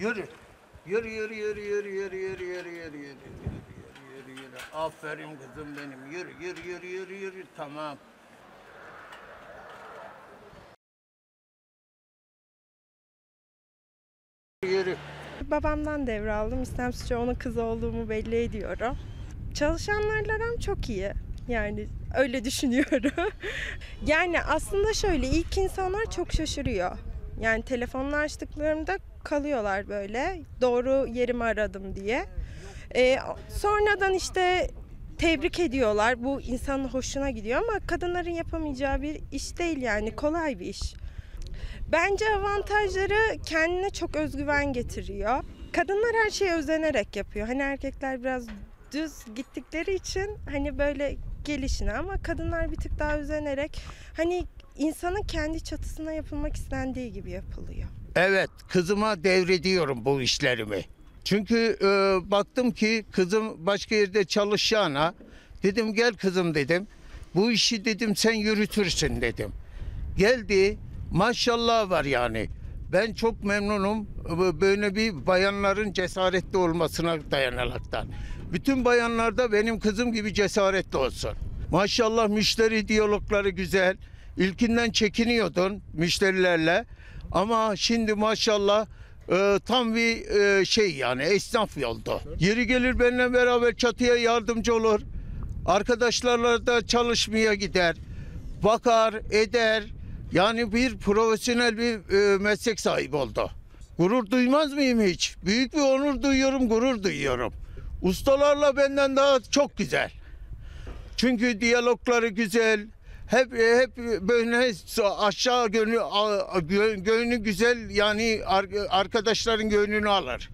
Yürü. Yürü yürü yürü yürü yürü yürü yürü yürü yürü yürü yürü yürü yürü. Aferin kızım benim. Yürü yürü yürü yürü yürü. Tamam. Yürü. Babamdan devraldım. İstemsizce onun kızı olduğumu belli ediyorum. Çalışanlarla aram çok iyi. Yani öyle düşünüyorum. yani aslında şöyle ilk insanlar çok şaşırıyor. Yani telefonunu açtıklarında kalıyorlar böyle. Doğru yerimi aradım diye. Ee, sonradan işte tebrik ediyorlar. Bu insanın hoşuna gidiyor ama kadınların yapamayacağı bir iş değil yani kolay bir iş. Bence avantajları kendine çok özgüven getiriyor. Kadınlar her şeyi özenerek yapıyor. Hani erkekler biraz düz gittikleri için hani böyle gelişine ama kadınlar bir tık daha özenerek hani insanın kendi çatısına yapılmak istendiği gibi yapılıyor. Evet, kızıma devrediyorum bu işlerimi. Çünkü e, baktım ki kızım başka yerde çalışacağına dedim gel kızım dedim. Bu işi dedim sen yürütürsün dedim. Geldi maşallah var yani. Ben çok memnunum böyle bir bayanların cesaretli olmasına dayanaraktan. Bütün bayanlar da benim kızım gibi cesaretli olsun. Maşallah müşteri diyalogları güzel. İlkinden çekiniyordun müşterilerle. Ama şimdi maşallah e, tam bir e, şey yani esnaf oldu. Yeri gelir benimle beraber çatıya yardımcı olur. Arkadaşlarla da çalışmaya gider. Bakar, eder. Yani bir profesyonel bir e, meslek sahibi oldu. Gurur duymaz mıyım hiç? Büyük bir onur duyuyorum, gurur duyuyorum. Ustalarla benden daha çok güzel. Çünkü diyalogları güzel. Hep hep böyle aşağı gönlü gönlü güzel yani ar- arkadaşların gönlünü alır.